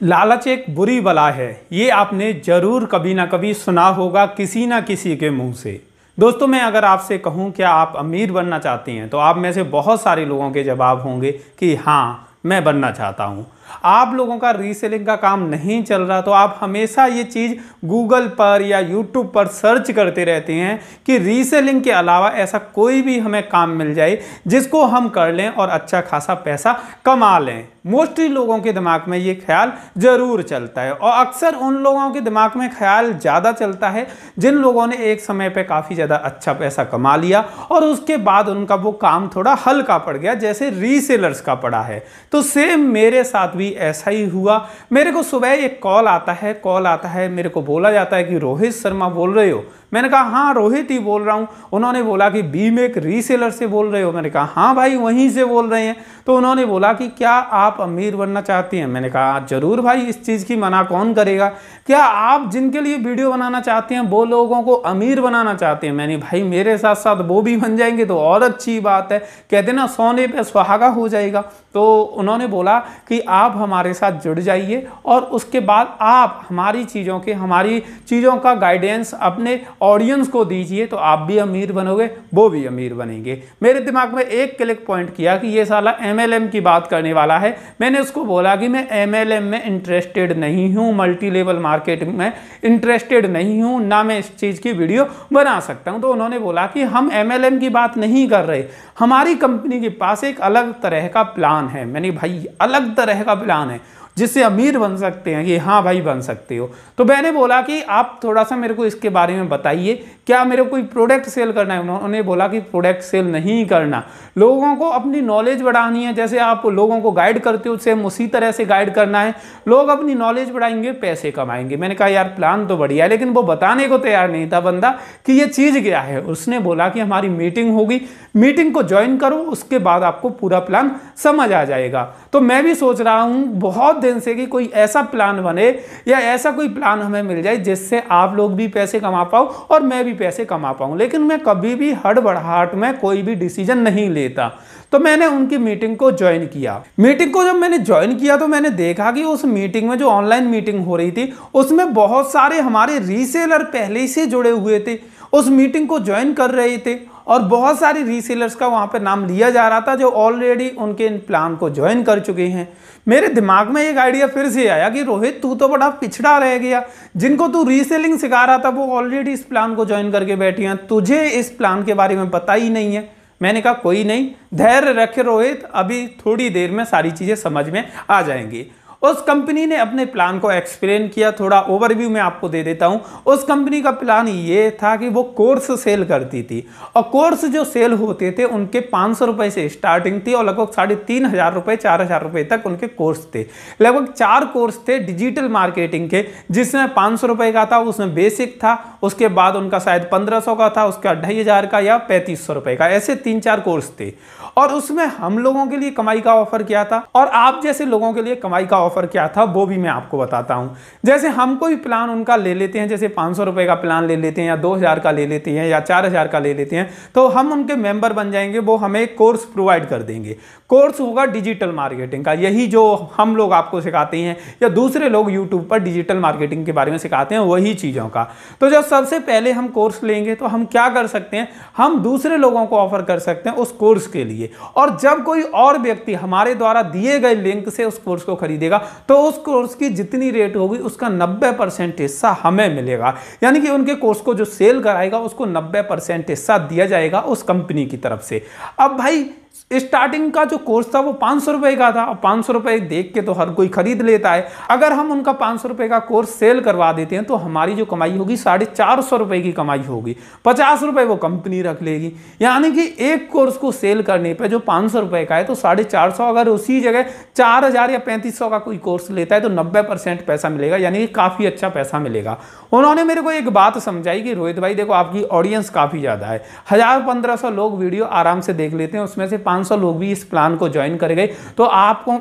लालच एक बुरी बला है। ये आपने ज़रूर कभी ना कभी सुना होगा किसी ना किसी के मुँह से। दोस्तों, मैं अगर आपसे कहूँ, क्या आप अमीर बनना चाहते हैं? तो आप में से बहुत सारे लोगों के जवाब होंगे कि हाँ मैं बनना चाहता हूँ। आप लोगों का रीसेलिंग का काम नहीं चल रहा तो आप हमेशा ये चीज़ गूगल पर या यूट्यूब पर सर्च करते रहते हैं कि रीसेलिंग के अलावा ऐसा कोई भी हमें काम मिल जाए जिसको हम कर लें और अच्छा खासा पैसा कमा लें। मोस्टली लोगों के दिमाग में ये ख्याल ज़रूर चलता है और अक्सर उन लोगों के दिमाग में ख्याल ज़्यादा चलता है जिन लोगों ने एक समय पे काफ़ी ज़्यादा अच्छा पैसा कमा लिया और उसके बाद उनका वो काम थोड़ा हल्का पड़ गया, जैसे रीसेलर्स का पड़ा है। तो सेम मेरे साथ भी ऐसा ही हुआ। मेरे को सुबह एक कॉल आता है कॉल आता है, मेरे को बोला जाता है कि, रोहित शर्मा बोल रहे हो? मैंने कहा हाँ रोहित ही बोल रहा हूँ। उन्होंने बोला कि, बी मेक रीसेलर से बोल रहे हो? मैंने कहा हाँ भाई, वहीं से बोल रहे हैं। तो उन्होंने बोला कि, क्या आप अमीर बनना चाहती हैं? मैंने कहा, ज़रूर भाई, इस चीज़ की मना कौन करेगा? क्या आप जिनके लिए वीडियो बनाना चाहते हैं, वो लोगों को अमीर बनाना चाहते हैं? मैंने, भाई, मेरे साथ साथ वो भी बन जाएँगे तो और अच्छी बात है। कहते ना सोने पर सुहागा हो जाएगा। तो उन्होंने बोला कि, आप हमारे साथ जुड़ जाइए और उसके बाद आप हमारी चीज़ों के, हमारी चीज़ों का गाइडेंस अपने ऑडियंस को दीजिए तो आप भी अमीर बनोगे, वो भी अमीर बनेंगे। मेरे दिमाग में एक क्लिक पॉइंट किया कि ये साला एमएलएम की बात करने वाला है। मैंने उसको बोला कि मैं एमएलएम में इंटरेस्टेड नहीं हूँ मल्टी लेवल मार्केटिंग में इंटरेस्टेड नहीं हूँ, ना मैं इस चीज़ की वीडियो बना सकता हूँ। तो उन्होंने बोला कि हम एमएलएम की बात नहीं कर रहे। हमारी कंपनी के पास एक अलग तरह का प्लान है। मैंने, भाई, अलग तरह का प्लान है जिससे अमीर बन सकते हैं कि हाँ भाई बन सकते हो। तो मैंने बोला कि आप थोड़ा सा मेरे को इसके बारे में बताइए, क्या मेरे को कोई प्रोडक्ट सेल करना है? उन्होंने बोला कि प्रोडक्ट सेल नहीं करना। लोगों को अपनी नॉलेज बढ़ानी है, जैसे आप लोगों को गाइड करते हो सेम उसी तरह से गाइड करना है। लोग अपनी नॉलेज बढ़ाएँगे, पैसे कमाएँगे। मैंने कहा, यार प्लान तो बढ़िया है, लेकिन वो बताने को तैयार नहीं था बंदा कि ये चीज़ क्या है। उसने बोला कि हमारी मीटिंग होगी। मीटिंग को ज्वाइन करो, उसके बाद आपको पूरा प्लान समझ आ जाएगा। तो मैं भी सोच रहा हूँ, बहुत दिन से कि कोई ऐसा प्लान बने या ऐसा कोई प्लान हमें मिल जाए जिससे आप लोग भी पैसे कमा पाओ और मैं भी पैसे कमा पाऊँ। लेकिन मैं कभी भी हड़बड़ाहट में कोई भी डिसीज़न नहीं लेता। तो मैंने उनकी मीटिंग को ज्वाइन किया। मीटिंग को जब मैंने ज्वाइन किया तो मैंने देखा कि उस मीटिंग में जो ऑनलाइन मीटिंग हो रही थी, उसमें बहुत सारे हमारे रीसेलर पहले से जुड़े हुए थे। उस मीटिंग को ज्वाइन कर रहे थे और बहुत सारे रीसेलर्स का वहाँ पर नाम लिया जा रहा था जो ऑलरेडी उनके इन प्लान को ज्वाइन कर चुके हैं। मेरे दिमाग में एक आइडिया फिर से आया कि रोहित, तू तो बड़ा पिछड़ा रह गया। जिनको तू रीसेलिंग सिखा रहा था, वो ऑलरेडी इस प्लान को ज्वाइन करके बैठी हैं। तुझे इस प्लान के बारे में पता ही नहीं है। मैंने कहा, कोई नहीं, धैर्य रखे रोहित, अभी थोड़ी देर में सारी चीज़ें समझ में आ जाएँगी। उस कंपनी ने अपने प्लान को एक्सप्लेन किया, थोड़ा ओवरव्यू मैं आपको दे देता हूँ। उस कंपनी का प्लान ये था कि वो कोर्स सेल करती थी। और कोर्स जो सेल होते थे, उनके पाँच सौ रुपये से स्टार्टिंग थी और लगभग साढ़े तीन हज़ार रुपये चार हज़ार रुपये तक उनके कोर्स थे। लगभग चार कोर्स थे डिजिटल मार्केटिंग के, जिसमें पाँच सौ रुपये का था, उसमें बेसिक था, उसके बाद उनका शायद पंद्रह सौ का था, उसका ढाई हज़ार का या पैंतीस सौ रुपये का, ऐसे तीन चार कोर्स थे। और उसमें हम लोगों के लिए कमाई का ऑफ़र किया था। और आप जैसे लोगों के लिए कमाई का ऑफ़र क्या था, वो भी मैं आपको बताता हूँ। जैसे हम कोई प्लान उनका ले लेते हैं, जैसे पाँच सौ का प्लान ले लेते हैं या दो हज़ार का ले लेते हैं या चार हज़ार का ले लेते हैं तो हम उनके मेंबर बन जाएँगे, वो हमें कोर्स प्रोवाइड कर देंगे। कोर्स होगा डिजिटल मार्केटिंग का, यही जो हम लोग आपको सिखाते हैं या दूसरे लोग यूट्यूब पर डिजिटल मार्केटिंग के बारे में सिखाते हैं, वही चीज़ों का। तो जब सबसे पहले हम कोर्स लेंगे तो हम क्या कर सकते हैं, हम दूसरे लोगों को ऑफ़र कर सकते हैं उस कोर्स के लिए। और जब कोई और व्यक्ति हमारे द्वारा दिए गए लिंक से उस कोर्स को खरीदेगा तो उस कोर्स की जितनी रेट होगी, उसका नब्बे परसेंट हिस्सा हमें मिलेगा। यानी कि उनके कोर्स को जो सेल कराएगा, उसको नब्बे परसेंट हिस्सा दिया जाएगा उस कंपनी की तरफ़ से। अब भाई स्टार्टिंग का जो कोर्स था वो पाँच सौ रुपये का था। और पाँच सौ रुपये देख के तो हर कोई खरीद लेता है। अगर हम उनका पाँच सौ रुपये का कोर्स सेल करवा देते हैं तो हमारी जो कमाई होगी साढ़े चार सौ रुपये की कमाई होगी। पचास रुपये वो कंपनी रख लेगी। यानी कि एक कोर्स को सेल करने पर जो पाँच सौ रुपये का है तो साढ़े चार सौ अगर उसी जगह चार हज़ार या पैंतीस सौ का कोई कोर्स लेता है तो नब्बे परसेंट पैसा मिलेगा, यानी कि काफ़ी अच्छा पैसा मिलेगा। उन्होंने मेरे को एक बात समझाई कि रोहित भाई, देखो आपकी ऑडियंस काफ़ी ज़्यादा है। हज़ार पंद्रह सौ लोग वीडियो आराम से देख लेते हैं, उसमें से 500 लोग भी इस प्लान को ज्वाइन कर गए तो आपको,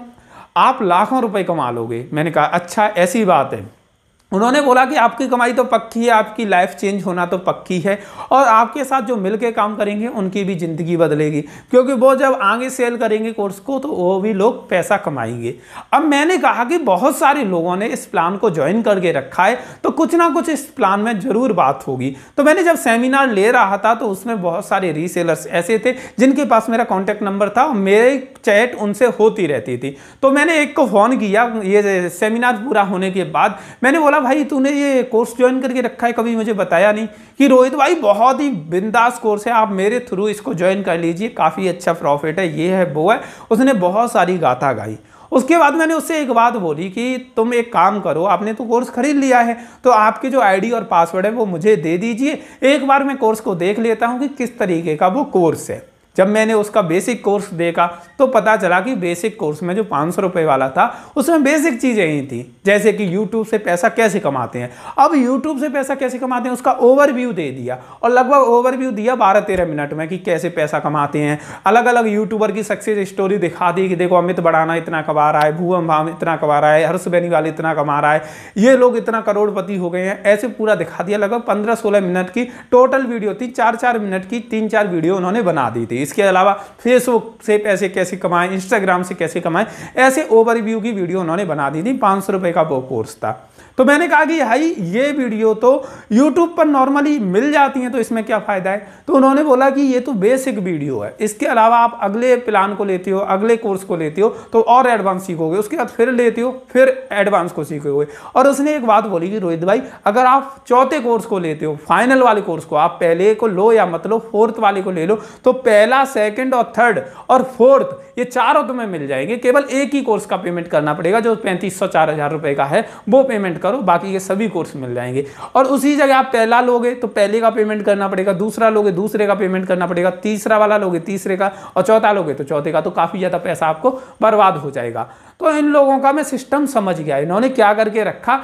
आप लाखों रुपए कमा लोगे। मैंने कहा अच्छा ऐसी बात है। उन्होंने बोला कि आपकी कमाई तो पक्की है, आपकी लाइफ चेंज होना तो पक्की है और आपके साथ जो मिल के काम करेंगे, उनकी भी ज़िंदगी बदलेगी। क्योंकि वो जब आगे सेल करेंगे कोर्स को तो वो भी लोग पैसा कमाएँगे। अब मैंने कहा कि बहुत सारे लोगों ने इस प्लान को ज्वाइन करके रखा है तो कुछ ना कुछ इस प्लान में ज़रूर बात होगी। तो मैंने जब सेमिनार ले रहा था तो उसमें बहुत सारे रीसेलर्स ऐसे थे, जिनके पास मेरा कॉन्टैक्ट नंबर था, और मेरे चैट उनसे होती रहती थी। तो मैंने एक को फ़ोन किया, ये सेमिनार पूरा होने के बाद, मैंने बोला बोला, भाई, तूने ये कोर्स ज्वाइन करके रखा है, कभी मुझे बताया नहीं? कि रोहित, भाई, बहुत ही बिंदास कोर्स है, आप मेरे थ्रू इसको ज्वाइन कर लीजिए, काफ़ी अच्छा प्रॉफिट है, ये है, वो है। उसने बहुत सारी गाथा गाई। उसके बाद मैंने उससे एक बात बोली कि, तुम एक काम करो, आपने तो कोर्स खरीद लिया है तो आपके जो आईडी और पासवर्ड है, वो मुझे दे दीजिए। एक बार मैं कोर्स को देख लेता हूँ कि किस तरीके का वो कोर्स है। जब मैंने उसका बेसिक कोर्स देखा तो पता चला कि बेसिक कोर्स में जो पाँच सौ रुपये वाला था, उसमें बेसिक चीज़ें ही थी। जैसे कि यूट्यूब से पैसा कैसे कमाते हैं। अब यूट्यूब से पैसा कैसे कमाते हैं? उसका ओवरव्यू दे दिया। और लगभग ओवरव्यू दिया बारह तेरह मिनट में कि कैसे पैसा कमाते हैं। अलग अलग यूट्यूबर की सक्सेस स्टोरी दिखा दी कि देखो, अमित बढ़ाना इतना कमा रहा है भूवम भाम इतना कमा रहा है, हर्ष बेनीवाल इतना कमा रहा है, ये लोग इतना करोड़पति हो गए हैं। ऐसे पूरा दिखा दिया। लगभग पंद्रह सोलह मिनट की टोटल वीडियो थी चार चार मिनट की तीन चार वीडियो उन्होंने बना दी थी। इसके अलावा फेसबुक से पैसे कैसे कमाएँ इंस्टाग्राम से कैसे कमाएँ, ऐसे ओवरव्यू की वीडियो उन्होंने बना दी थी, पाँच सौ का वो कोर्स था। तो मैंने कहा कि भाई, ये वीडियो तो यूट्यूब पर नॉर्मली मिल जाती हैं तो इसमें क्या फ़ायदा है? तो उन्होंने बोला कि ये तो बेसिक वीडियो है। इसके अलावा आप अगले प्लान को लेते हो, अगले कोर्स को लेते हो तो और एडवांस सीखोगे। उसके बाद फिर लेते हो, फिर एडवांस को सीखोगे। और उसने एक बात बोली कि रोहित भाई, अगर आप चौथे कोर्स को लेते हो फाइनल वाले कोर्स को, आप पहले को लो या मतलब फोर्थ वाले को ले लो तो पहला सेकेंड और थर्ड और फोर्थ ये चारों तुम्हें मिल जाएँगे। केवल एक ही कोर्स का पेमेंट करना पड़ेगा, जो पैंतीस सौ चार हज़ार रुपए का है, वो पेमेंट करो, बाकी ये सभी कोर्स मिल जाएँगे। और उसी जगह आप पहला लोगे तो पहले का पेमेंट करना पड़ेगा, दूसरा लोगे, दूसरे का पेमेंट करना पड़ेगा, तीसरा वाला लोगे, तीसरे का, और चौथा लोगे तो चौथे का तो काफ़ी ज़्यादा पैसा आपको बर्बाद हो जाएगा। तो इन लोगों का मैं सिस्टम समझ गया, इन्होंने क्या करके रखा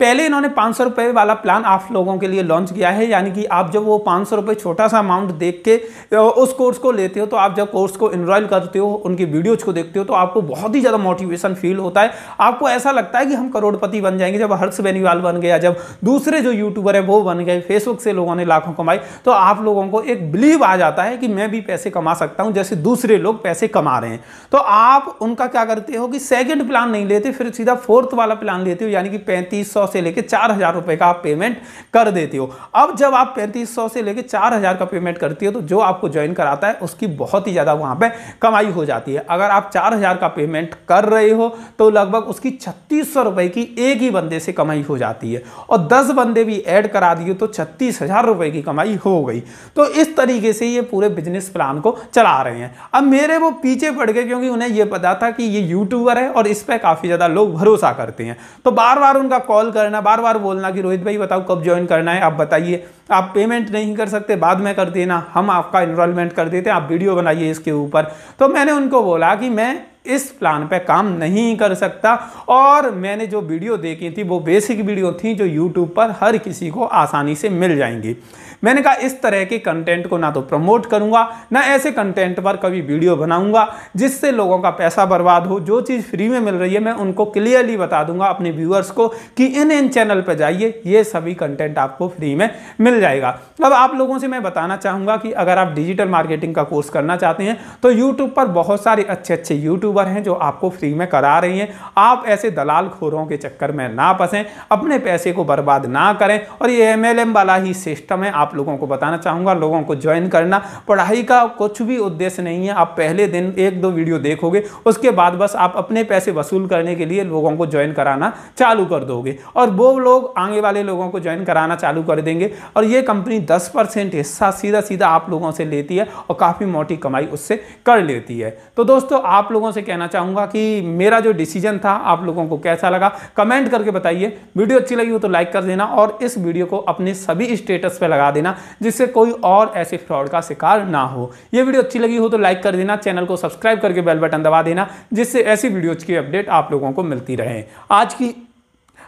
पहले इन्होंने पाँच सौ रुपये वाला प्लान आप लोगों के लिए लॉन्च किया है, यानी कि आप जब वो पाँच सौ रुपये छोटा सा अमाउंट देख के उस कोर्स को लेते हो तो आप जब कोर्स को इनरोल करते हो, उनकी वीडियोज़ को देखते हो तो आपको बहुत ही ज़्यादा मोटिवेशन फील होता है। आपको ऐसा लगता है कि हम करोड़पति बन जाएँगे जब हर्ष बेनीवाल बन गया, जब दूसरे जो यूट्यूबर है वो बन गए फेसबुक से लोगों ने लाखों कमाई तो आप लोगों को एक बिलीव आ जाता है कि मैं भी पैसे कमा सकता हूँ, जैसे दूसरे लोग पैसे कमा रहे हैं। तो आप उनका क्या करते हो कि सेकेंड प्लान नहीं लेते, फिर सीधा फोर्थ वाला प्लान लेते हो, यानी कि पैंतीस से लेकर चार हज़ार रुपए का आप पेमेंट कर देते हो। अब जब आप पैंतीस सौ से लेकर चार हज़ार का पेमेंट करती हो तो जो आपको ज्वाइन कराता है, उसकी बहुत ही ज़्यादा वहाँ पे कमाई हो जाती है। अगर आप चार हज़ार का पेमेंट कर रहे हो तो लगभग उसकी छत्तीस सौ रुपए की एक ही बंदे से कमाई हो जाती है। और दस बंदे भी ऐड करा दिए तो छत्तीस हज़ार रुपए की कमाई हो गई। तो इस तरीके से ये पूरे बिज़नेस प्लान को चला रहे हैं। अब मेरे वो पीछे पड़ गए, क्योंकि उन्हें ये पता था कि ये यूट्यूबर है और इस पर काफ़ी ज़्यादा लोग भरोसा करते हैं। तो बार बार उनका कॉल करना बार बार बोलना कि रोहित भाई बताओ कब ज्वाइन करना है, आप बताइए। आप पेमेंट नहीं कर सकते, बाद में कर देना। हम आपका इनरोलमेंट कर देते हैं, आप वीडियो बनाइए इसके ऊपर। तो मैंने उनको बोला कि मैं इस प्लान पे काम नहीं कर सकता और मैंने जो वीडियो देखी थी, वो बेसिक वीडियो थी जो यूट्यूब पर हर किसी को आसानी से मिल जाएँगी। मैंने कहा, इस तरह के कंटेंट को ना तो प्रमोट करूँगा, ना ऐसे कंटेंट पर कभी वीडियो बनाऊँगा, जिससे लोगों का पैसा बर्बाद हो। जो चीज़ फ्री में मिल रही है, मैं उनको क्लियरली बता दूँगा अपने व्यूअर्स को कि इन इन चैनल पर जाइए, ये सभी कंटेंट आपको फ्री में मिल जाएगा। अब आप लोगों से मैं बताना चाहूँगा कि अगर आप डिजिटल मार्केटिंग का कोर्स करना चाहते हैं तो यूट्यूब पर बहुत सारे अच्छे अच्छे यूट्यूबर हैं जो आपको फ्री में करा रही हैं। आप ऐसे दलाल खोरों के चक्कर में ना फंसें, अपने पैसे को बर्बाद ना करें और ये एम वाला ही सिस्टम है, आप आप लोगों को बताना चाहूँगा, लोगों को ज्वाइन करना। पढ़ाई का कुछ भी उद्देश्य नहीं है, आप पहले दिन एक दो वीडियो देखोगे, उसके बाद बस आप अपने पैसे वसूल करने के लिए लोगों को ज्वाइन कराना चालू कर दोगे। और वो लोग, आगे वाले लोगों को ज्वाइन कराना चालू कर देंगे। और ये कंपनी दस परसेंट हिस्सा सीधा सीधा आप लोगों से लेती है और काफ़ी मोटी कमाई उससे कर लेती है। तो दोस्तों, आप लोगों से कहना चाहूँगा कि मेरा जो डिसीज़न था, आप लोगों को कैसा लगा कमेंट करके बताइए। वीडियो अच्छी लगी हो तो लाइक कर देना और इस वीडियो को अपने सभी स्टेटस पर लगा देना, जिससे कोई और ऐसे फ्रॉड का शिकार ना हो। ये वीडियो अच्छी लगी हो तो लाइक कर देना, चैनल को सब्सक्राइब करके बेल बटन दबा देना, जिससे ऐसी वीडियोज़ की अपडेट आप लोगों को मिलती रहे। आज की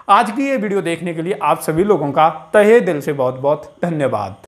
आज की ये वीडियो देखने के लिए आप सभी लोगों का तहे दिल से बहुत बहुत धन्यवाद।